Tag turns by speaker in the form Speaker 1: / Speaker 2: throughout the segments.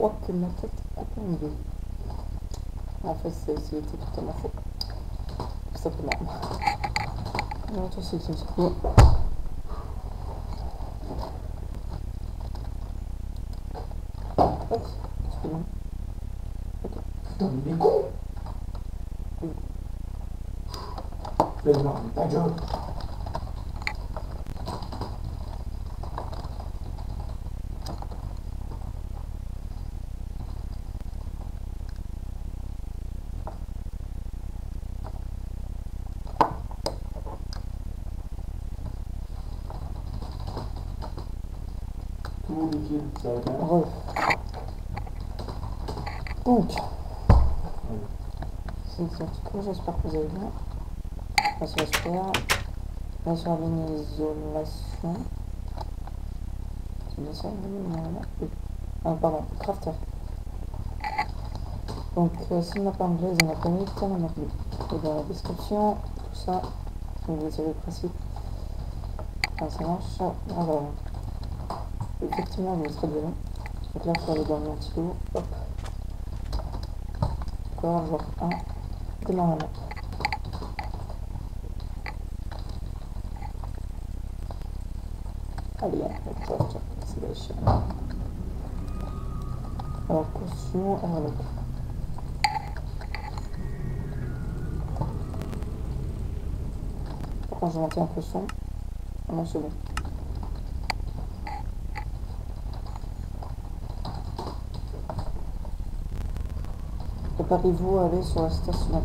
Speaker 1: crois que ma tête est coupée en. En fait, c'est aussi été totalement faux. Tout simplement. Non, toi, c'est c'est faux. Hop, c'est bon.
Speaker 2: Putain, mais il est con Fais-moi, ta gueule Tout le monde est kill, ça va bien
Speaker 1: Bref. Donc, c'est c'est un petit coup, j'espère que vous allez bien. Enfin, ça j'espère. Là, sur l'isolation. C'est bien ça. Oui. Ah, pardon, crafter. Donc, euh, si ma pas anglaise et ma commit, on a plus. Et dans la description, tout ça, vous savez le principe. Enfin, ça marche. Alors, effectivement, je mettrai de long. Donc là, il faut aller dans le. Hop. Encore, genre 1. Démarre la map. Allez, faire c'est la chaîne. Alors, caution, airlock. Par contre, j'ai un peu son. Ah non, c'est bon. Préparez-vous à aller sur la station.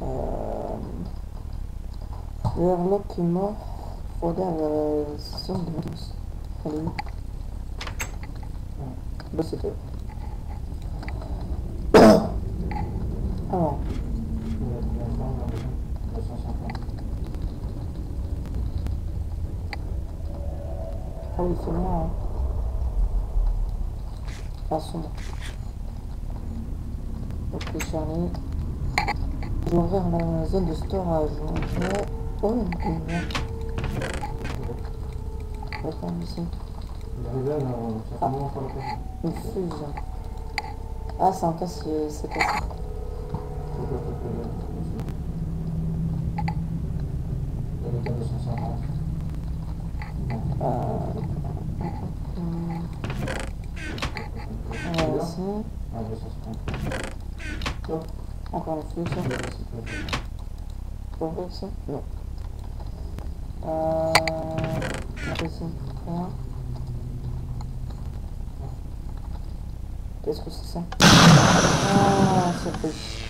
Speaker 1: Euh... Le airlock est mort. Faut aller à la zone de maintenance. Elle est où Bah. Alors, ah c'est. Hein. Ah, c'est moi. Ok, Charlie. Je vais ouvrir la zone de storage. Oh, il y a une lumière. Attends, ici. Une fuse. Ah, c'est un cas, c'est. On va ici. Encore une fuse. Faut ouvrir ici Non. Euh... on va ici. Rien. Qu'est-ce que c'est ça Ah, c'est riche.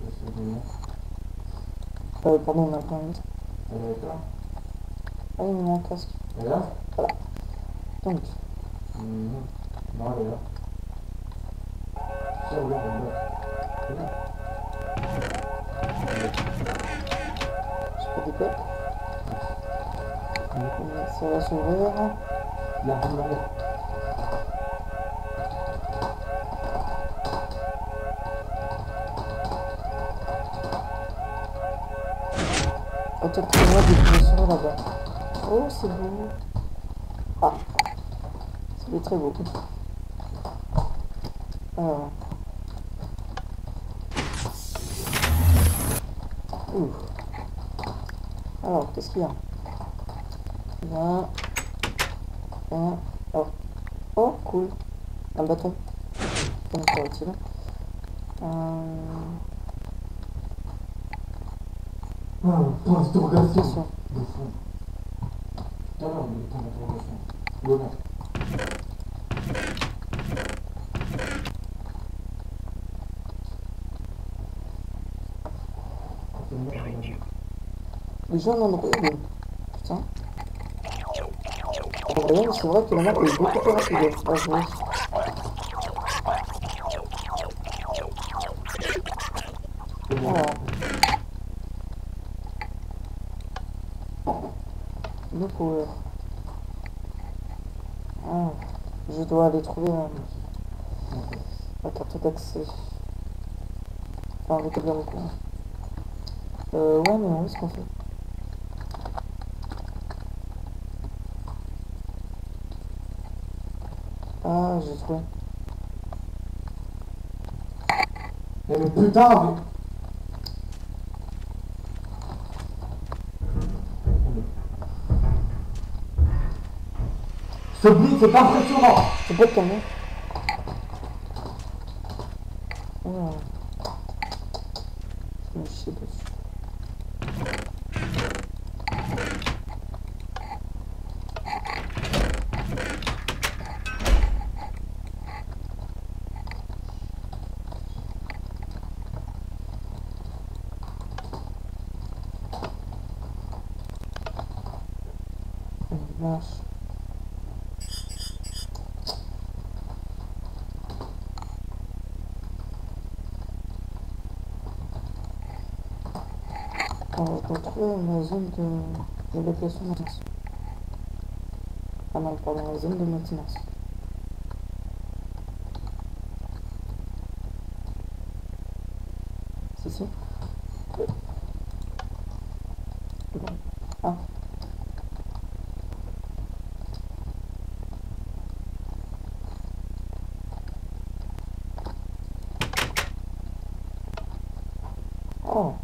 Speaker 1: l'imprimeur. Euh, pardon, on a plein de Ah, il me manque un casque.
Speaker 2: Et là
Speaker 1: Donc,
Speaker 2: Non, elle est là. Ça, regarde, regarde.
Speaker 1: je peux décoller. Ça va s'ouvrir.
Speaker 2: Là, regarde.
Speaker 1: Autour-moi des professeurs là-bas. Oh, c'est beau. Ah, c'est très beau. Alors. Alors, qu'est-ce qu'il y a? Là. Là. Oh. Oh, cool. Un bâton. Comment. А, просто угасил. Второй будет там не Луна. Еще надо поедем. Все. Поговорим с Влад, и она
Speaker 2: придет, и
Speaker 1: она придет, пожалуйста. Ah, je dois aller trouver euh, la carte d'accès. Enfin, le quoi. Euh, ouais, mais où est-ce qu'on fait Ah, j'ai trouvé.
Speaker 2: Mais putain, mais... Ce blitz, c'est pas impressionnant
Speaker 1: C'est pas de calmer. Oh. Je. Vache. Alors, je retrouve ma zone de d'évacuation maintenance. Ah non, pardon, la zone de maintenance. Si, si. Bon. Ah. Oh.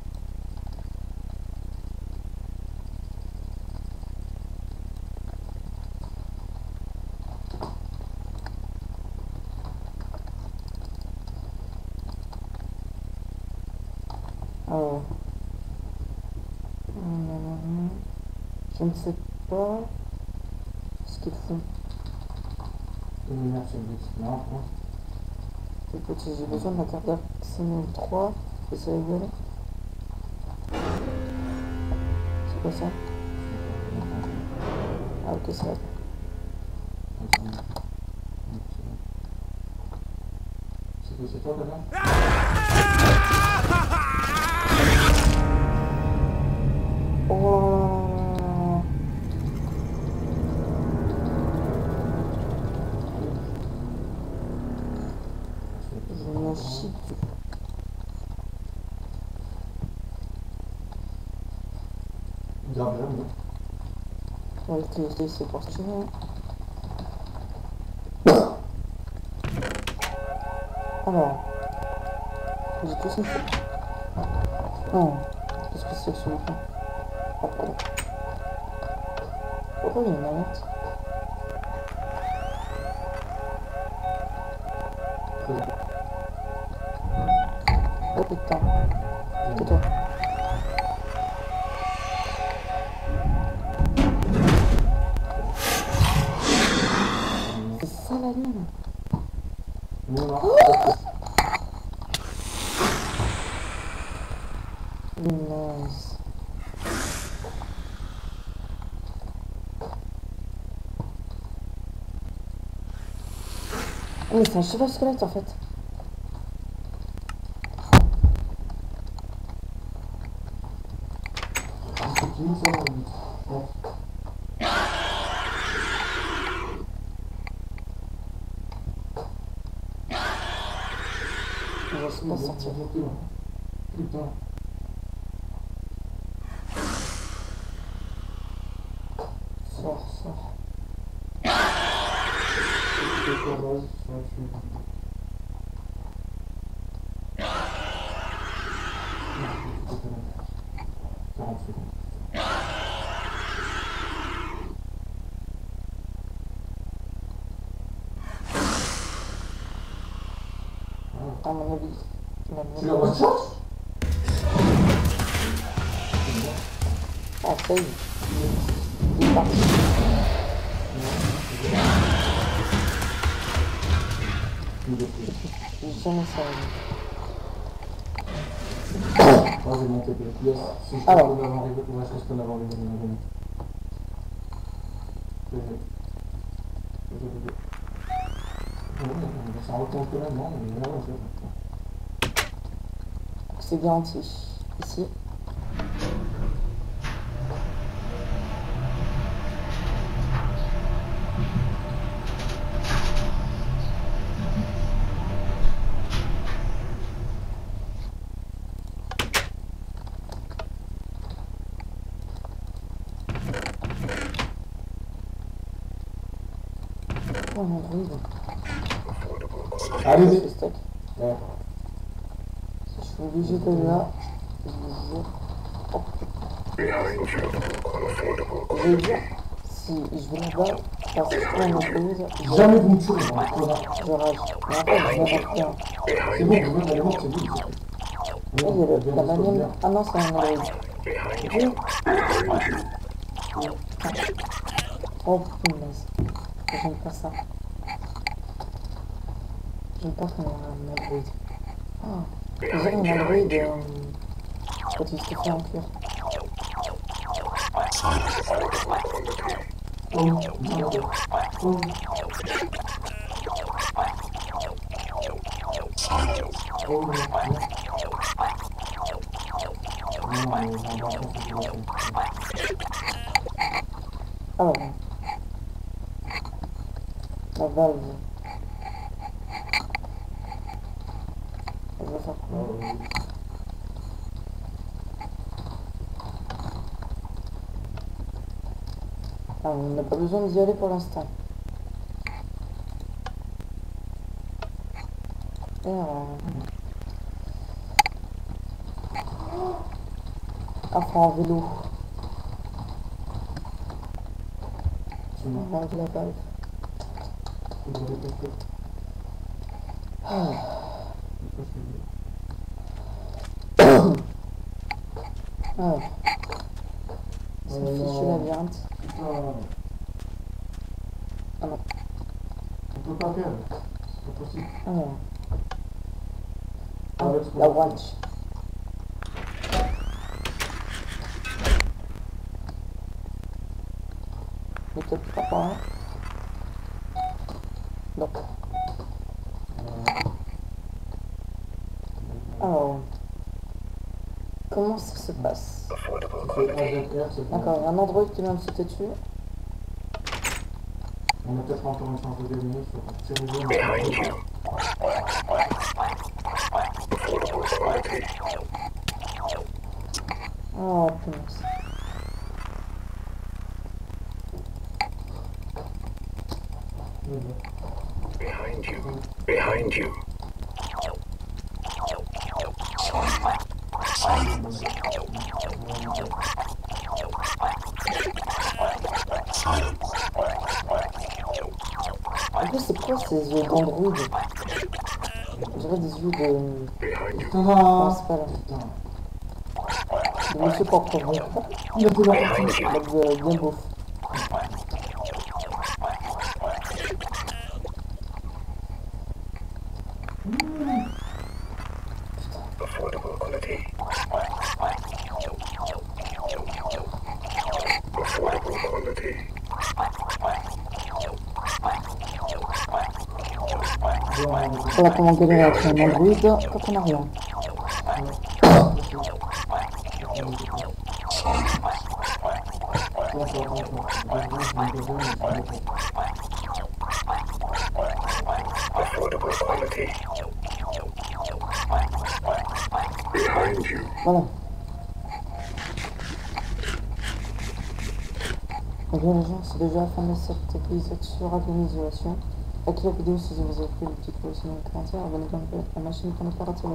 Speaker 1: Alors. Hum, Je ne sais pas ce qu'ils font.
Speaker 2: Non,
Speaker 1: j'ai besoin de la carte d'accès 3 et ça rigole. C'est quoi ça? Ah ok, c'est là.
Speaker 2: C'est quoi, c'est toi, là
Speaker 1: TSD c'est pour ça. Alors. J'ai tout faut. Non. Qu'est-ce que c'est que ce bouton Oh, pardon. Pourquoi il y a une manette? Oh putain. Oh, mais c'est un cheval squelette en fait.
Speaker 2: C'est qui, ça, le blitz Bon.
Speaker 1: On va se pas sortir.
Speaker 2: Putain.
Speaker 1: Sors, sors.
Speaker 2: C'est quoi, base Ouais, je suis... Non, je suis pas 40 secondes.
Speaker 1: À mon avis.
Speaker 2: Tu l'as bonne chance
Speaker 1: Ah, ça y est. Il est parti. J'ai jamais
Speaker 2: j'ai monté. Si je peux
Speaker 1: Alors.
Speaker 2: je peux Ça même, non Mais là,
Speaker 1: Donc c'est garanti. Ici. Oh mon stock.
Speaker 2: Ouais.
Speaker 1: Je suis obligé de là. Je vous jure. Oh putain. Je vais dire, si je vais là-bas, parce je je,
Speaker 2: Jamais vous me tuerez,
Speaker 1: je rage. Je.
Speaker 2: C'est bon, elle est morte, c'est bon.
Speaker 1: Là, il y a le, la manière. Ah non, c'est un android. Oh punaise. J'aime pas ça. J'aime pas un android. Je dirais un android euh, quand il se fait en cuir.
Speaker 2: Oh, merde. Oh. Oh, merde. Non, mais on va pas faire ça.
Speaker 1: Alors. La valve. Elle va faire quoi
Speaker 2: Oh, oui.
Speaker 1: Ah, on n'a pas besoin d'y aller pour l'instant. Ah, faut en vélo.
Speaker 2: Bon.
Speaker 1: On enlève la
Speaker 2: compris.
Speaker 1: Ah. Alors. C'est fichu labyrinthe.
Speaker 2: Putain.
Speaker 1: Ah non.
Speaker 2: On peut pas faire. C'est pas possible.
Speaker 1: Alors. Ah,
Speaker 2: Avec ce
Speaker 1: la
Speaker 2: qu'on a
Speaker 1: watch. Il te pas par là Non. Alors. Comment ça se passe. D'accord, il y a un android qui vient de sauter dessus.
Speaker 2: On a peut-être encore une chance de gagner. Faut tirer gens.
Speaker 1: Oh, punaise.
Speaker 3: Behind you. Behind you.
Speaker 1: En plus, c'est quoi ces yeux d'android On dirait des yeux de...
Speaker 3: You.
Speaker 1: Comment
Speaker 2: Putain.
Speaker 1: ça s'appelle
Speaker 2: Putain.
Speaker 1: De monsieur
Speaker 2: là.
Speaker 3: Behind you.
Speaker 1: Avec de bien beau. Voilà comment galérer avec un android quand on a rien. Voilà. Eh bien les gens, c'est déjà la fin de cet épisode sur Agonisation. Likez la vidéo si vous avez plu, le petit pouce, sinon le commentaire, abonnez-vous à la chaîne pour ne pas rater